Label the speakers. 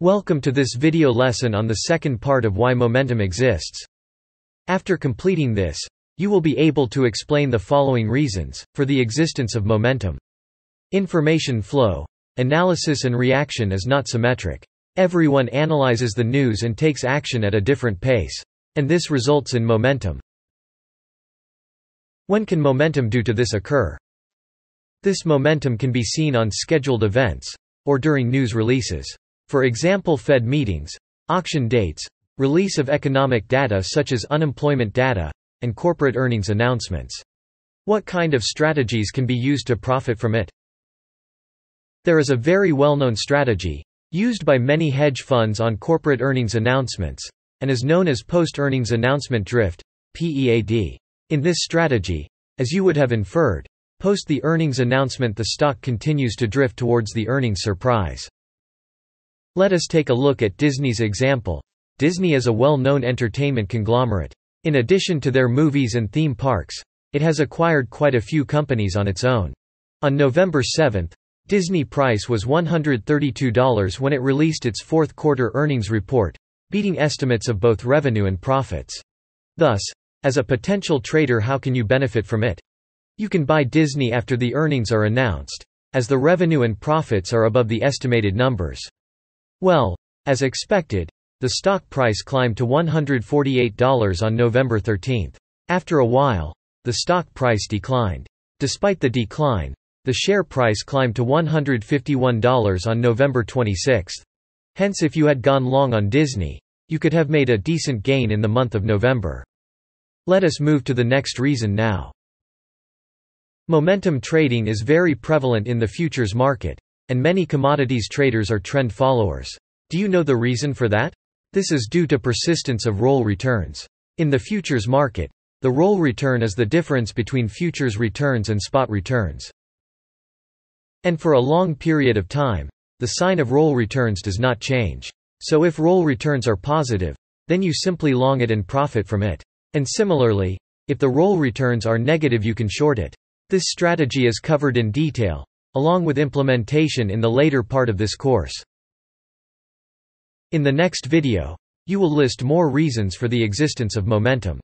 Speaker 1: Welcome to this video lesson on the second part of why momentum exists. After completing this, you will be able to explain the following reasons, for the existence of momentum. Information flow. Analysis and reaction is not symmetric. Everyone analyzes the news and takes action at a different pace. And this results in momentum. When can momentum due to this occur? This momentum can be seen on scheduled events, or during news releases. For example Fed meetings, auction dates, release of economic data such as unemployment data, and corporate earnings announcements. What kind of strategies can be used to profit from it? There is a very well-known strategy, used by many hedge funds on corporate earnings announcements, and is known as post-earnings announcement drift, PEAD. In this strategy, as you would have inferred, post the earnings announcement the stock continues to drift towards the earnings surprise. Let us take a look at Disney's example. Disney is a well-known entertainment conglomerate. In addition to their movies and theme parks, it has acquired quite a few companies on its own. On November 7, Disney price was $132 when it released its fourth quarter earnings report, beating estimates of both revenue and profits. Thus, as a potential trader how can you benefit from it? You can buy Disney after the earnings are announced, as the revenue and profits are above the estimated numbers. Well, as expected, the stock price climbed to $148 on November 13. After a while, the stock price declined. Despite the decline, the share price climbed to $151 on November 26. Hence if you had gone long on Disney, you could have made a decent gain in the month of November. Let us move to the next reason now. Momentum trading is very prevalent in the futures market, and many commodities traders are trend followers. Do you know the reason for that? This is due to persistence of roll returns. In the futures market, the roll return is the difference between futures returns and spot returns. And for a long period of time, the sign of roll returns does not change. So if roll returns are positive, then you simply long it and profit from it. And similarly, if the roll returns are negative you can short it. This strategy is covered in detail, along with implementation in the later part of this course. In the next video, you will list more reasons for the existence of momentum.